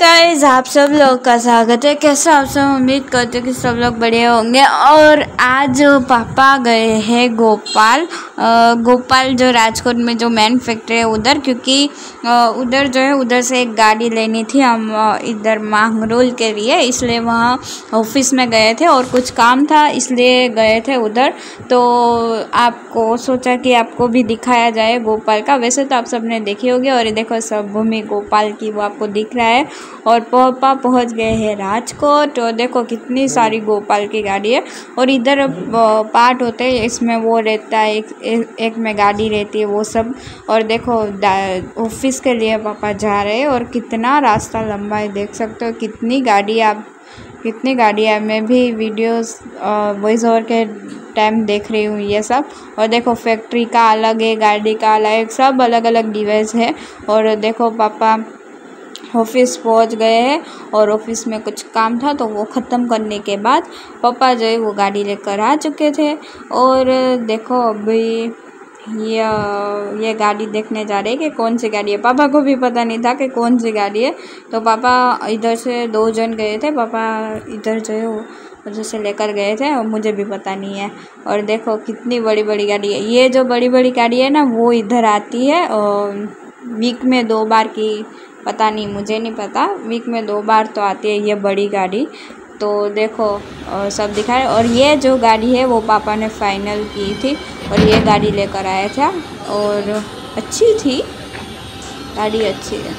Guys आप सब लोग का स्वागत है। कैसे आप सब उम्मीद करते हैं कि सब लोग बढ़िया होंगे। और आज पापा गए हैं गोपाल। गोपाल जो राजकोट में जो मैन फैक्ट्री है उधर, क्योंकि उधर जो है, उधर से एक गाड़ी लेनी थी हम इधर मांगरोल के लिए। इसलिए वहाँ ऑफ़िस में गए थे और कुछ काम था, इसलिए गए थे उधर। तो आपको सोचा कि आपको भी दिखाया जाए गोपाल का। वैसे तो आप सबने देखी होगी और ये देखो, सब भूमि गोपाल की वो आपको दिख रहा है। और पापा पहुँच गए हैं राजकोट। और देखो कितनी सारी गोपाल की गाड़ी है। और इधर पार्ट होते हैं, इसमें वो रहता है, एक एक में गाड़ी रहती है वो सब। और देखो ऑफ़िस के लिए पापा जा रहे हैं और कितना रास्ता लंबा है, देख सकते हो। कितनी गाड़ी आप, कितनी गाड़ी है। मैं भी वीडियोस वॉइस ओवर के टाइम देख रही हूँ ये सब। और देखो फैक्ट्री का अलग है, गाड़ी का अलग, सब अलग अलग डिवाइस है। और देखो, पापा ऑफ़िस पहुँच गए हैं और ऑफ़िस में कुछ काम था तो वो ख़त्म करने के बाद पापा जो है वो गाड़ी लेकर आ चुके थे। और देखो अभी ये ये गाड़ी देखने जा रहे हैं कि कौन सी गाड़ी है। पापा को भी पता नहीं था कि कौन सी गाड़ी है। तो पापा इधर से दो जन गए थे। पापा इधर जो है वो उधर से लेकर गए थे और मुझे भी पता नहीं है। और देखो कितनी बड़ी बड़ी गाड़ी है। ये जो बड़ी बड़ी गाड़ी है ना, वो इधर आती है और वीक में दो बार की पता नहीं, मुझे नहीं पता। वीक में दो बार तो आती है ये बड़ी गाड़ी। तो देखो और सब दिखाए और ये जो गाड़ी है, वो पापा ने फाइनल की थी। और ये गाड़ी लेकर आया था और अच्छी थी। गाड़ी अच्छी है।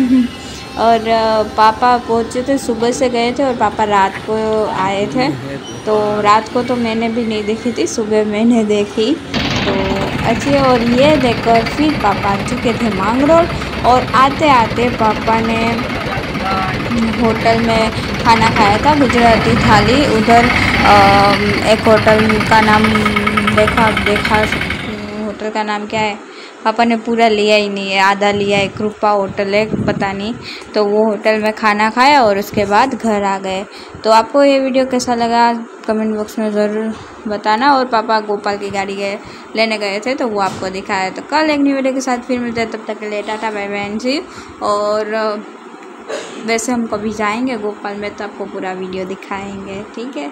और पापा पहुँचे थे, सुबह से गए थे। और पापा रात को आए थे। तो रात को तो मैंने भी नहीं देखी थी, सुबह मैंने देखी। तो अच्छी और ये देखकर फिर पापा चुके थे मांगरोल और आते आते पापा ने होटल में खाना खाया था, गुजराती थाली, उधर एक होटल का नाम देखा देखा, होटल का नाम क्या है? पापा ने पूरा लिया ही नहीं है, आधा लिया है कृपा होटल है, पता नहीं। तो वो होटल में खाना खाया और उसके बाद घर आ गए। तो आपको ये वीडियो कैसा लगा? कमेंट बॉक्स में ज़रूर बताना। और पापा गोपाल की गाड़ी गए, लेने गए थे तो वो आपको दिखाया। तो कल एक न्यू वीडियो के साथ फिर मिलते हैं। तब तक के लिए टाटा, बाय बहन जी और, वैसे हम कभी जाएँगे गोपाल में तो आपको पूरा वीडियो दिखाएँगे, ठीक है?